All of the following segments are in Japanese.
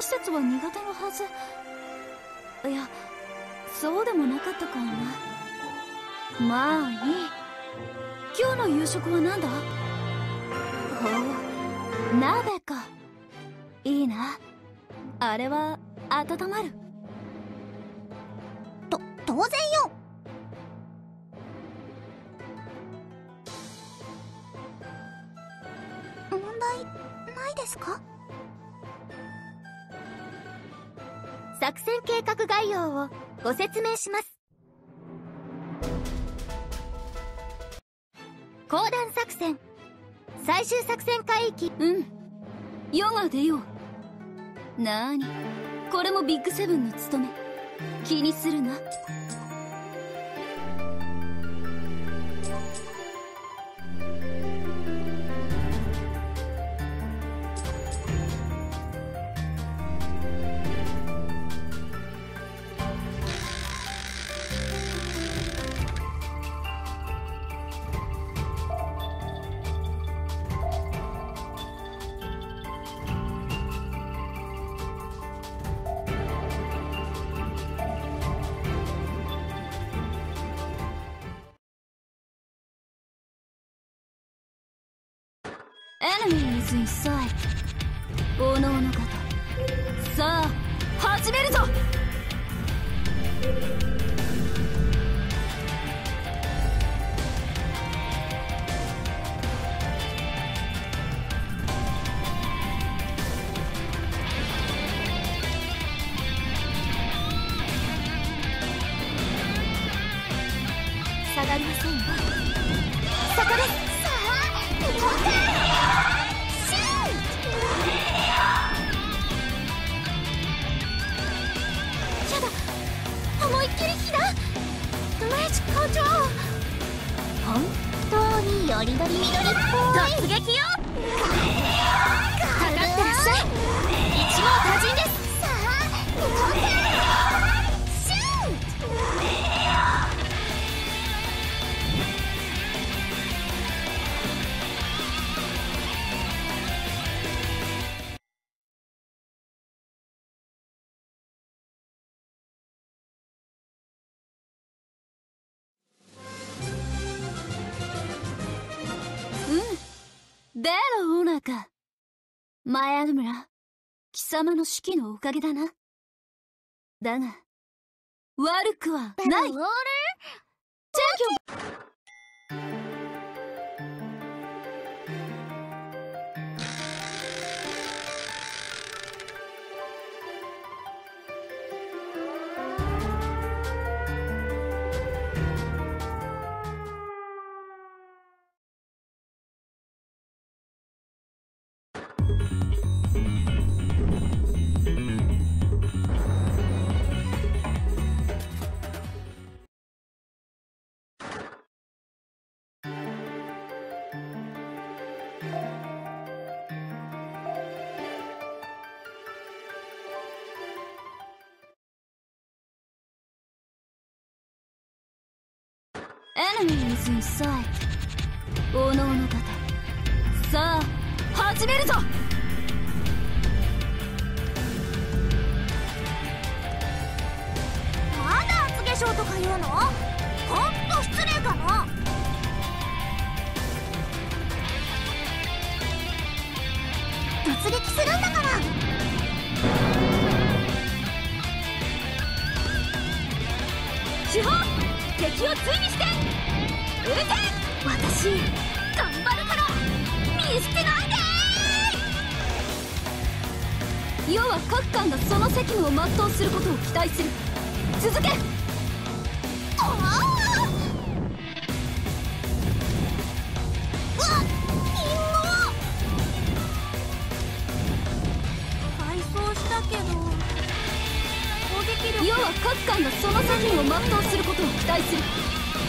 の施設は苦手のはず。いやそうでもなかったかな。まあいい。今日の夕食は何だ？ほう鍋か。いいな。あれは温まる。と当然よ。問題ないですか？作戦計画概要をご説明します。講談作戦。最終作戦海域うん。世が出よう。なーに。これもビッグセブンの務め。気にするな。エネミー is inside おのおの方。さあ始めるぞ。当によりどりみどりっぽい突撃ようんでのオーナーか前ア村貴様の指揮のおかげだな。だが悪くはない。チェンキョンエネミー is inside おのおの方さあ始めるぞ。まだ厚化粧とか言うの？ほんと失礼かな？突撃するんだから主砲敵を追尾して撃て!私頑張るから見捨てないで!世は各艦がその責務を全うすることを期待する。続け!おおは各艦がその責務を全うすることを期待する。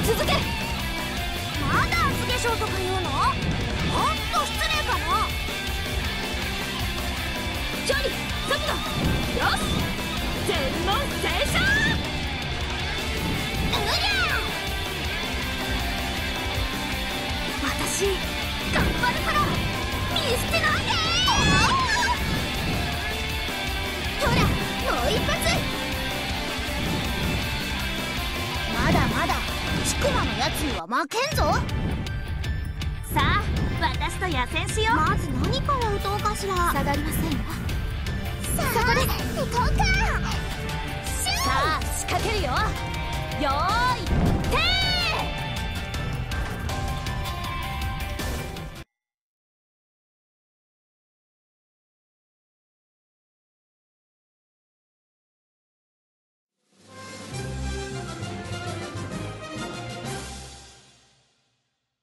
続けまだ厚化粧とか言うの？ほんと失礼かな？距離速度よし。全問正勝うりゃ私頑張るから見捨てないでクマのやつには負けんぞ。さあ私と野戦しよう。まず何から打とうかしら。下がりませんわ。そこで行こうか。さあ仕掛けるよ。よーい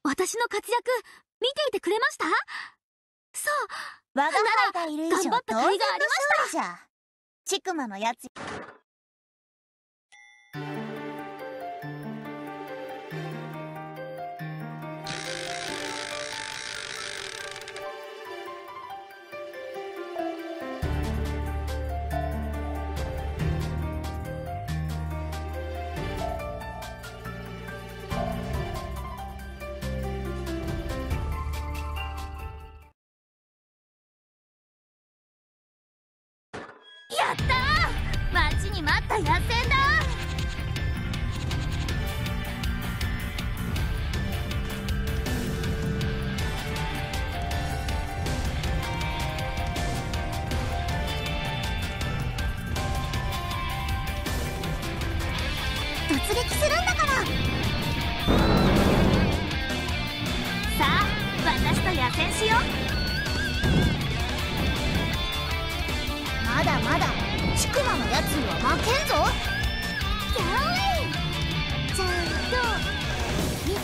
私の活躍見ていてくれました？そう。我が輩がいる以上頑張った甲斐がありました。当然の勝利じゃ。チクマのやつ待った野戦だ。悪魔のやつには負けんぞ。キャーイちゃんと見て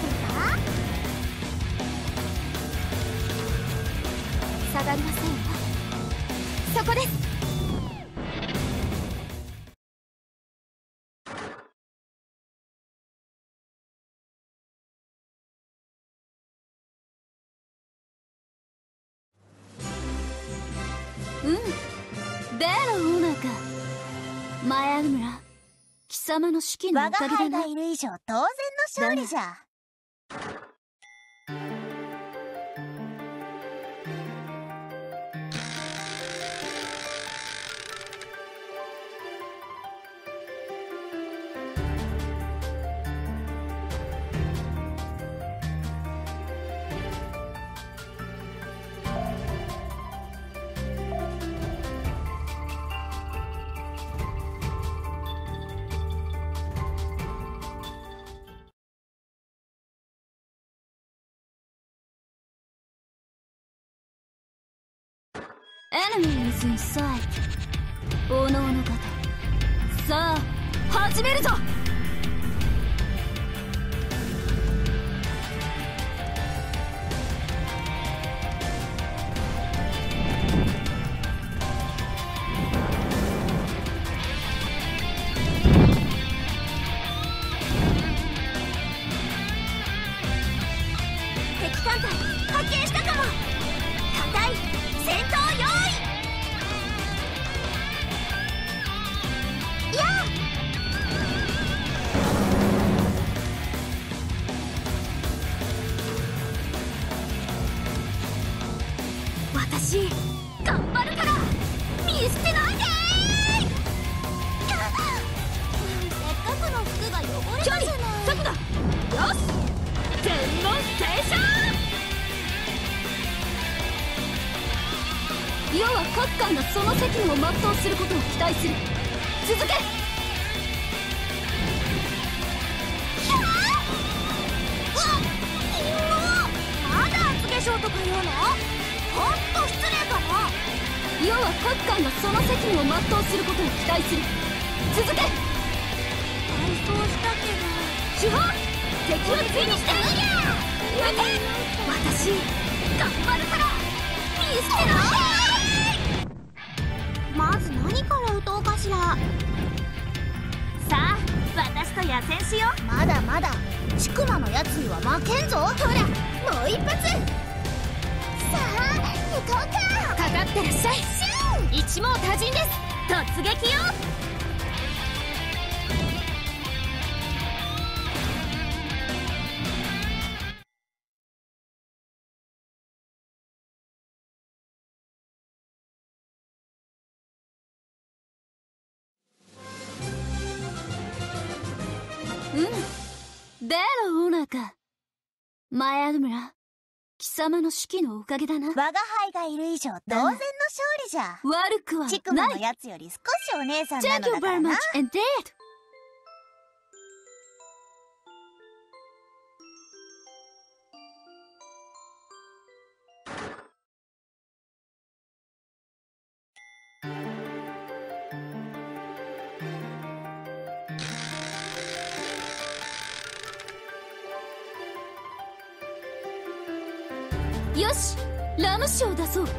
た？下がりませんよ。そこです。貴様の指揮のお我がかげだな。輩がいる以上当然の勝利じゃ。エネミー is in sight. おのおの方さあ始めるぞ!要は各艦がその責務を全うすることを期待する。続け！まだ厚化粧とか言うのほんと失礼かな要は各艦がその責務を全うすることを期待する。続け！配送したけど。主砲敵を追にして撃て！私頑張るから。見捨てない。しらさあ私と野戦しよう。まだまだ。チクマのやつには負けんぞほらもう一発。さあ行こうか。かかってらっしゃい。一網多人です。突撃よベロオーナーか。前アドムラ、貴様の指揮のおかげだな。我が輩がいる以上、当然の勝利じゃ。悪くはチクマない。のやつより少しお姉さんな Thank の you だか very らな much。indeed. ラム酒を出そう。来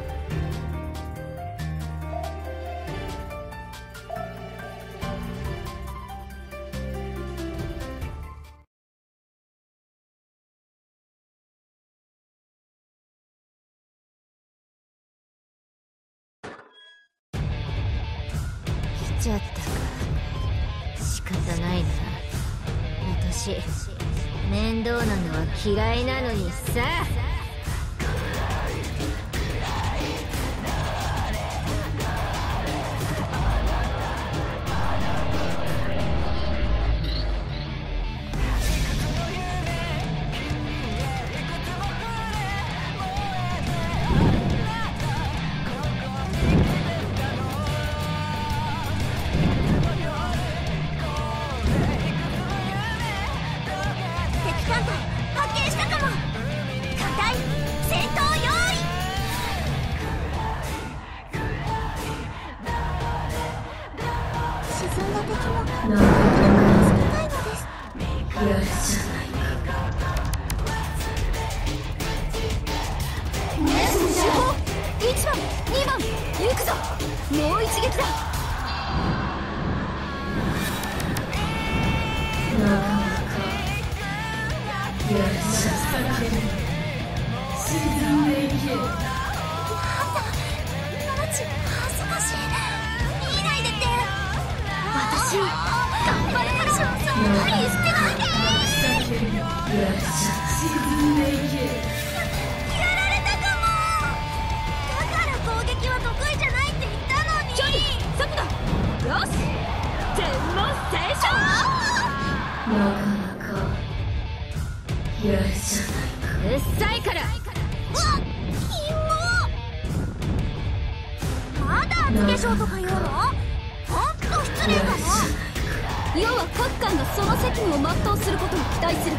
ちゃったか。仕方ないな。私面倒なのは嫌いなのにさ。んだ敵も少ないのです。私頑張るから無理してないでやられたかもだから攻撃は得意じゃないって言ったのに。距離速度よし全問正うっさいからうわキモまだ厚化粧とか言うのんと失礼だな要は各艦がその責務を全うすることに期待する。う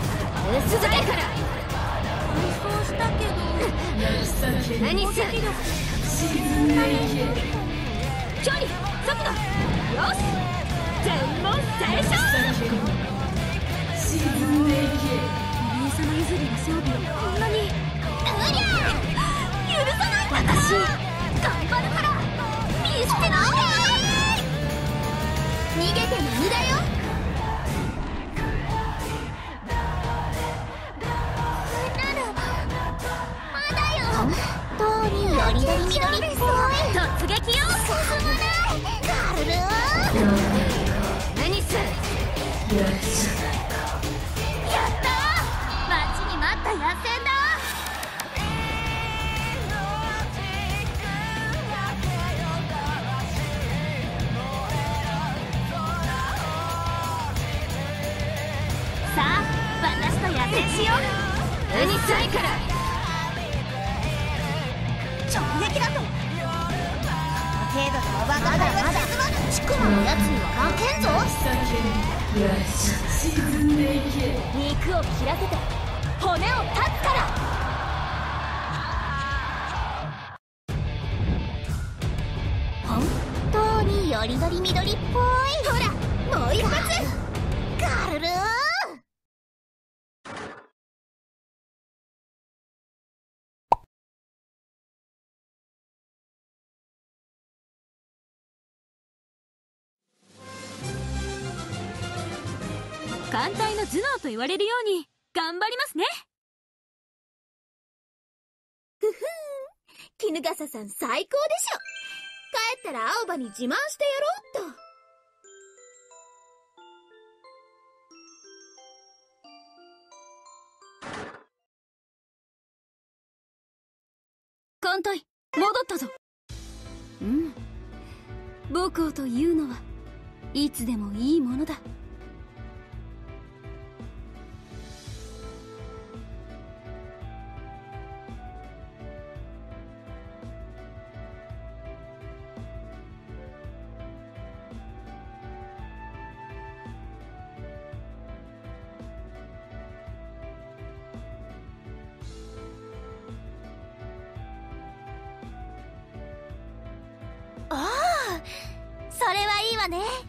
っさいから配送したけど何す距離速度よし全問正お姉様譲りの装備をこんなにうりゃ許さないんだ私頑張る？から 無駄よ。ううにさいから。直撃だと。この程度では我が輩は沈まぬちくわのやつには負けんぞ。肉を切らせて骨を断つから。本当によりどり緑っぽい。ほらもう一発。ガルルー隊の頭脳と言われるように頑張りますね。ふふん。衣笠さん最高でしょ。帰ったら青葉に自慢してやろうっと。艦隊戻ったぞ。うん。母校というのはいつでもいいものだね。